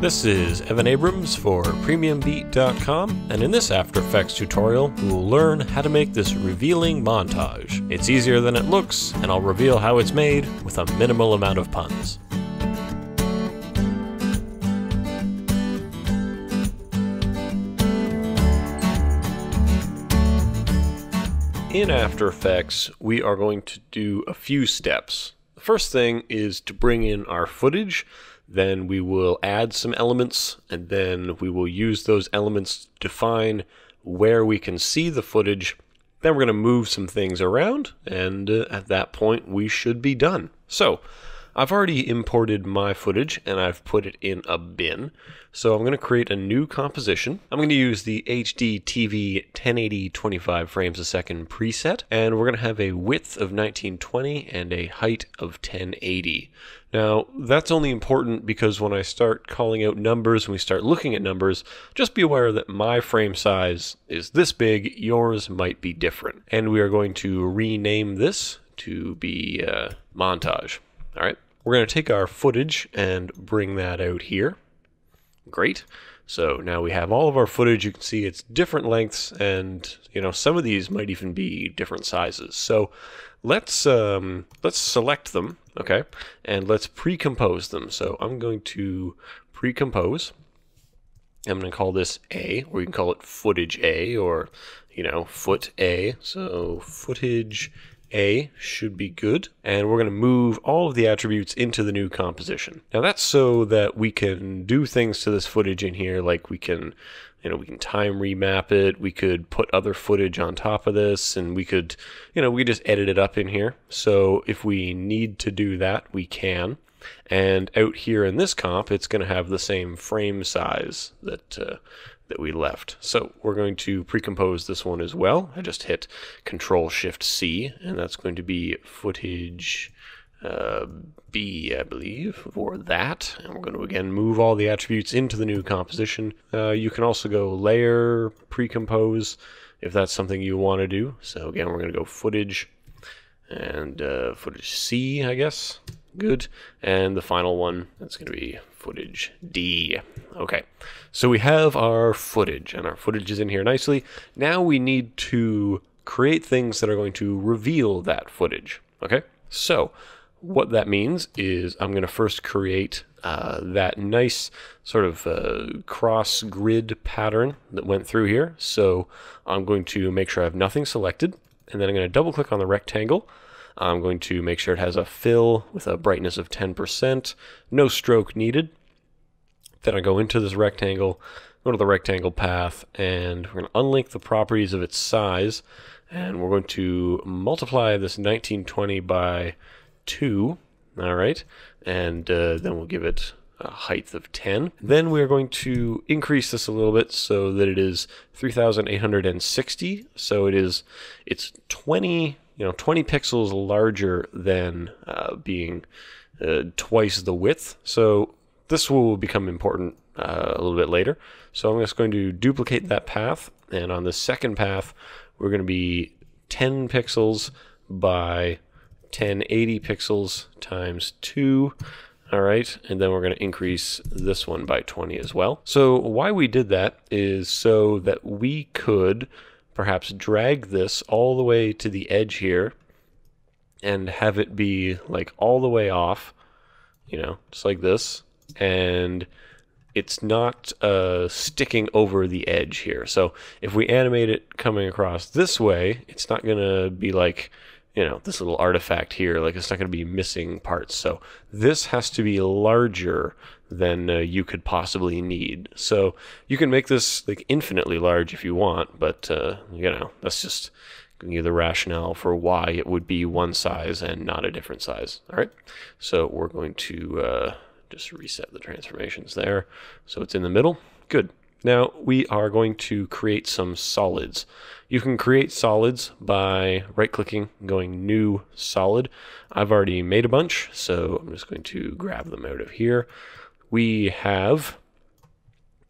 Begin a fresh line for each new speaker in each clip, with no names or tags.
This is Evan Abrams for PremiumBeat.com, and in this After Effects tutorial, we will learn how to make this revealing montage. It's easier than it looks, and I'll reveal how it's made with a minimal amount of puns. In After Effects, we are going to do a few steps. The first thing is to bring in our footage then we will add some elements, and then we will use those elements to define where we can see the footage. Then we're going to move some things around, and uh, at that point, we should be done. So, I've already imported my footage and I've put it in a bin. So I'm going to create a new composition. I'm going to use the HD TV 1080 25 frames a second preset and we're going to have a width of 1920 and a height of 1080. Now, that's only important because when I start calling out numbers and we start looking at numbers, just be aware that my frame size is this big, yours might be different. And we are going to rename this to be uh, montage. All right. We're going to take our footage and bring that out here. Great. So now we have all of our footage. You can see it's different lengths, and you know some of these might even be different sizes. So let's um, let's select them, okay, and let's pre-compose them. So I'm going to pre-compose. I'm going to call this A, or you can call it footage A, or you know foot A. So footage a should be good, and we're going to move all of the attributes into the new composition. Now that's so that we can do things to this footage in here, like we can, you know, we can time remap it, we could put other footage on top of this, and we could, you know, we could just edit it up in here. So if we need to do that, we can. And out here in this comp, it's going to have the same frame size that uh, that we left. So we're going to pre-compose this one as well. I just hit Control Shift C, and that's going to be footage uh, B, I believe, for that. And we're going to again move all the attributes into the new composition. Uh, you can also go Layer, Pre-compose, if that's something you want to do. So again, we're going to go Footage and uh, Footage C, I guess. Good. And the final one, that's going to be footage D. Okay, so we have our footage, and our footage is in here nicely. Now we need to create things that are going to reveal that footage. Okay, so what that means is I'm going to first create uh, that nice sort of uh, cross grid pattern that went through here. So I'm going to make sure I have nothing selected, and then I'm going to double click on the rectangle. I'm going to make sure it has a fill with a brightness of 10%, no stroke needed. Then I go into this rectangle, go to the rectangle path, and we're going to unlink the properties of its size, and we're going to multiply this 1920 by 2, all right, and uh, then we'll give it a height of 10. Then we're going to increase this a little bit so that it is 3860. So it is, it's 20, you know, 20 pixels larger than uh, being uh, twice the width. So this will become important uh, a little bit later. So I'm just going to duplicate that path, and on the second path, we're going to be 10 pixels by 1080 pixels times 2. All right, and then we're going to increase this one by 20 as well. So why we did that is so that we could perhaps drag this all the way to the edge here and have it be like all the way off, you know, just like this and it's not uh, sticking over the edge here. So if we animate it coming across this way, it's not going to be like, you know, this little artifact here. Like it's not going to be missing parts. So this has to be larger than uh, you could possibly need. So you can make this like infinitely large if you want, but uh, you know, that's just giving you the rationale for why it would be one size and not a different size. All right. So we're going to uh, just reset the transformations there. So it's in the middle. Good. Now we are going to create some solids. You can create solids by right clicking, going new solid. I've already made a bunch, so I'm just going to grab them out of here. We have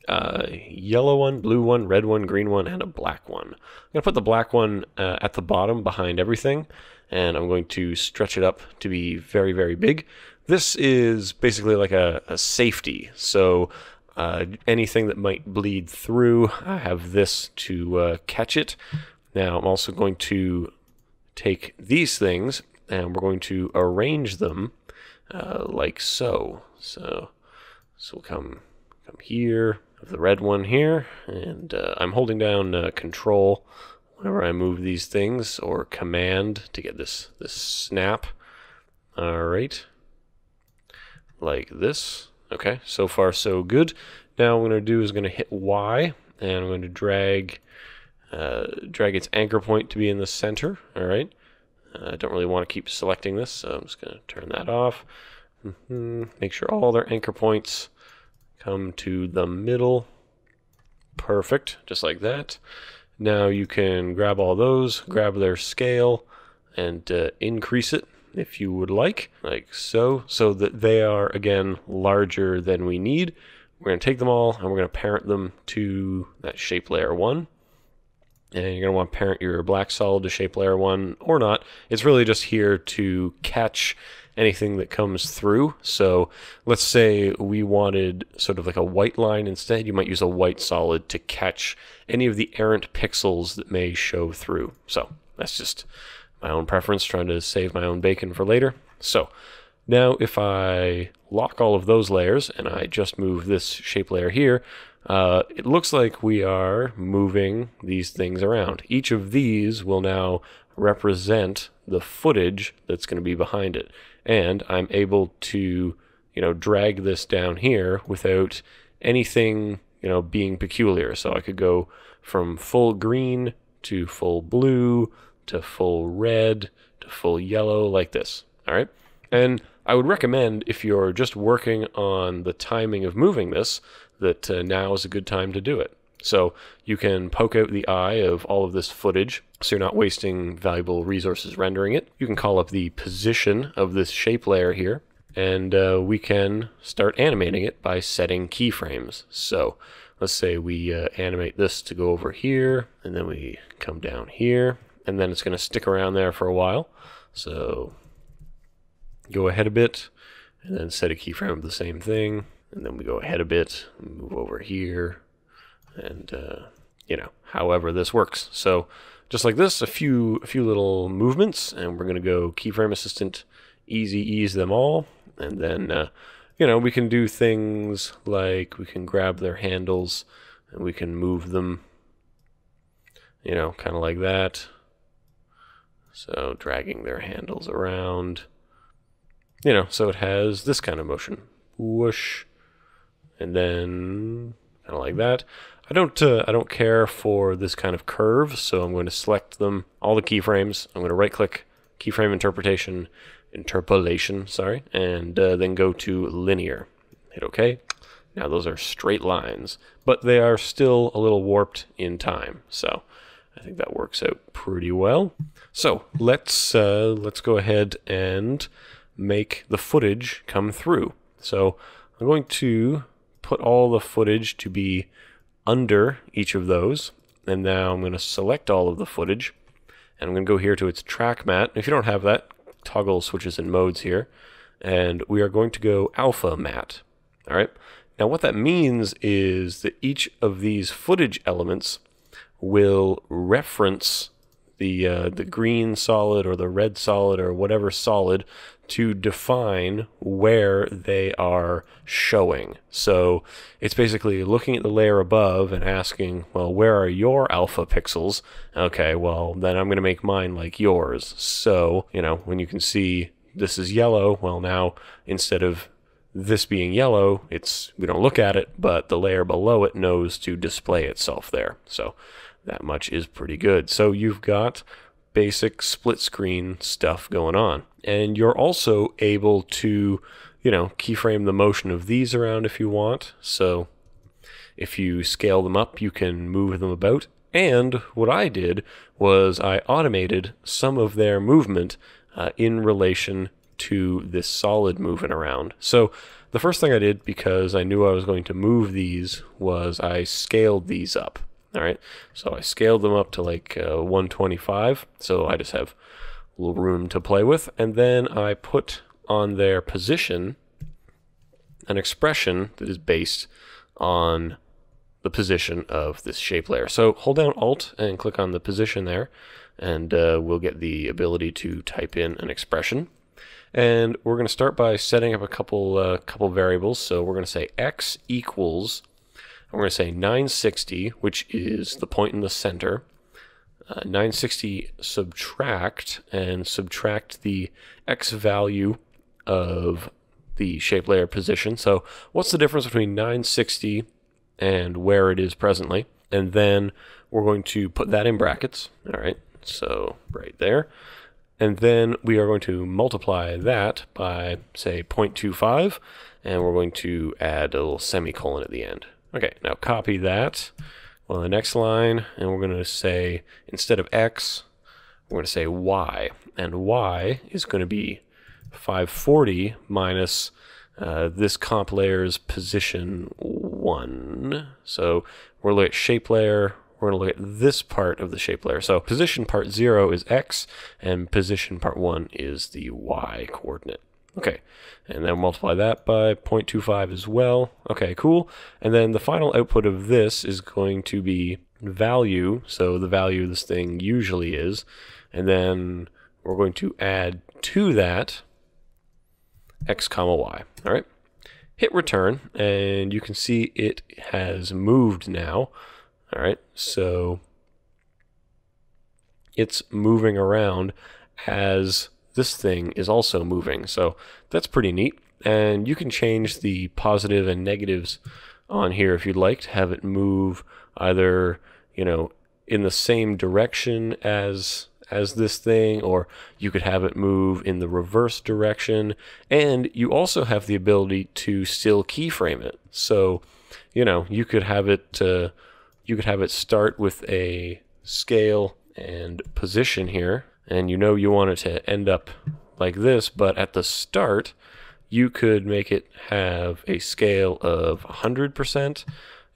a yellow one, blue one, red one, green one, and a black one. I'm going to put the black one uh, at the bottom behind everything, and I'm going to stretch it up to be very, very big. This is basically like a, a safety. So uh, anything that might bleed through, I have this to uh, catch it. Now I'm also going to take these things and we're going to arrange them uh, like so. So, so we'll come come here, the red one here, and uh, I'm holding down uh, Control whenever I move these things, or Command to get this this snap. All right, like this. Okay, so far so good. Now what I'm going to do is going to hit Y, and I'm going to drag uh, drag its anchor point to be in the center. All right. I don't really want to keep selecting this, so I'm just going to turn that off. Mm -hmm. Make sure all their anchor points come to the middle. Perfect, just like that. Now you can grab all those, grab their scale, and uh, increase it if you would like, like so, so that they are, again, larger than we need. We're going to take them all, and we're going to parent them to that shape layer 1 and you're going to want to parent your black solid to shape layer 1 or not. It's really just here to catch anything that comes through. So let's say we wanted sort of like a white line instead. You might use a white solid to catch any of the errant pixels that may show through. So that's just my own preference, trying to save my own bacon for later. So now if I lock all of those layers and I just move this shape layer here, uh, it looks like we are moving these things around. Each of these will now represent the footage that's going to be behind it. And I'm able to, you know, drag this down here without anything, you know, being peculiar. So I could go from full green to full blue to full red to full yellow like this. All right. And I would recommend if you're just working on the timing of moving this, that uh, now is a good time to do it. So you can poke out the eye of all of this footage so you're not wasting valuable resources rendering it. You can call up the position of this shape layer here and uh, we can start animating it by setting keyframes. So let's say we uh, animate this to go over here and then we come down here and then it's going to stick around there for a while. So go ahead a bit and then set a keyframe of the same thing and then we go ahead a bit, move over here, and uh, you know, however this works. So just like this, a few a few little movements, and we're gonna go keyframe assistant, easy ease them all, and then uh, you know we can do things like we can grab their handles and we can move them, you know, kind of like that. So dragging their handles around, you know, so it has this kind of motion. Whoosh, and then kind of like that. I don't uh, I don't care for this kind of curve, so I'm going to select them all the keyframes. I'm going to right click keyframe interpretation interpolation, sorry, and uh, then go to linear. Hit OK. Now those are straight lines, but they are still a little warped in time. So I think that works out pretty well. So let's uh, let's go ahead and make the footage come through. So I'm going to put all the footage to be under each of those. And now I'm going to select all of the footage. And I'm going to go here to its track matte. If you don't have that, toggle switches and modes here. And we are going to go alpha matte. All right. Now what that means is that each of these footage elements will reference the uh, the green solid or the red solid or whatever solid to define where they are showing. So it's basically looking at the layer above and asking, well, where are your alpha pixels? Okay, well, then I'm going to make mine like yours. So, you know, when you can see this is yellow, well, now instead of this being yellow, it's we don't look at it, but the layer below it knows to display itself there. So that much is pretty good. So you've got basic split screen stuff going on. And you're also able to, you know, keyframe the motion of these around if you want. So if you scale them up, you can move them about. And what I did was I automated some of their movement uh, in relation to this solid moving around. So the first thing I did, because I knew I was going to move these, was I scaled these up. All right, so I scaled them up to like uh, 125, so I just have a little room to play with. And then I put on their position an expression that is based on the position of this shape layer. So hold down Alt and click on the position there, and uh, we'll get the ability to type in an expression. And we're going to start by setting up a couple uh, couple variables. So we're going to say x equals, we're going to say 960, which is the point in the center. Uh, 960 subtract and subtract the x value of the shape layer position. So what's the difference between 960 and where it is presently? And then we're going to put that in brackets. All right, so right there. And then we are going to multiply that by, say, 0.25, and we're going to add a little semicolon at the end. Okay, now copy that on the next line, and we're going to say, instead of x, we're going to say y. And y is going to be 540 minus uh, this comp layer's position 1. So we're looking at shape layer, we're going to look at this part of the shape layer. So position part 0 is x, and position part 1 is the y coordinate. Okay, and then multiply that by 0.25 as well. Okay, cool. And then the final output of this is going to be value, so the value of this thing usually is, and then we're going to add to that x comma y. All right. Hit return, and you can see it has moved now. All right, so it's moving around as this thing is also moving. So that's pretty neat. And you can change the positive and negatives on here if you'd like to have it move either, you know, in the same direction as as this thing, or you could have it move in the reverse direction. And you also have the ability to still keyframe it. So, you know, you could have it uh, you could have it start with a scale and position here, and you know you want it to end up like this, but at the start, you could make it have a scale of 100%,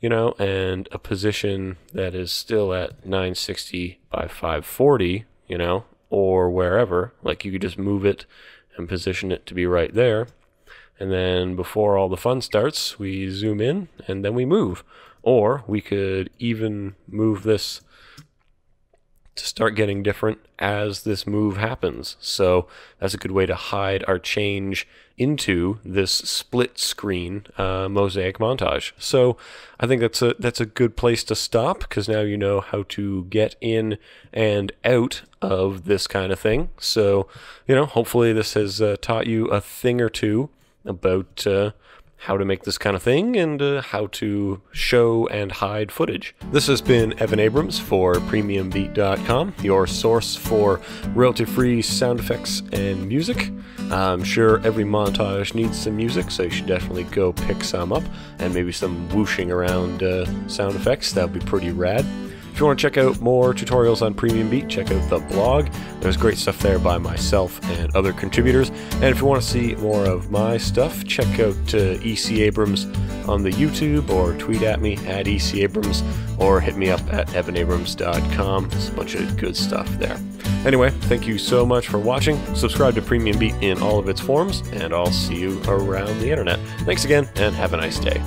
you know, and a position that is still at 960 by 540, you know, or wherever. Like you could just move it and position it to be right there. And then before all the fun starts, we zoom in and then we move. Or we could even move this to start getting different as this move happens. So that's a good way to hide our change into this split screen uh, mosaic montage. So I think that's a that's a good place to stop because now you know how to get in and out of this kind of thing. So you know, hopefully this has uh, taught you a thing or two about uh, how to make this kind of thing and uh, how to show and hide footage. This has been Evan Abrams for PremiumBeat.com, your source for royalty-free sound effects and music. I'm sure every montage needs some music, so you should definitely go pick some up and maybe some whooshing around uh, sound effects. That would be pretty rad. If you want to check out more tutorials on Premium Beat, check out the blog. There's great stuff there by myself and other contributors. And if you want to see more of my stuff, check out uh, EC Abrams on the YouTube or tweet at me at EC Abrams or hit me up at evanabrams.com. There's a bunch of good stuff there. Anyway, thank you so much for watching. Subscribe to Premium Beat in all of its forms, and I'll see you around the internet. Thanks again, and have a nice day.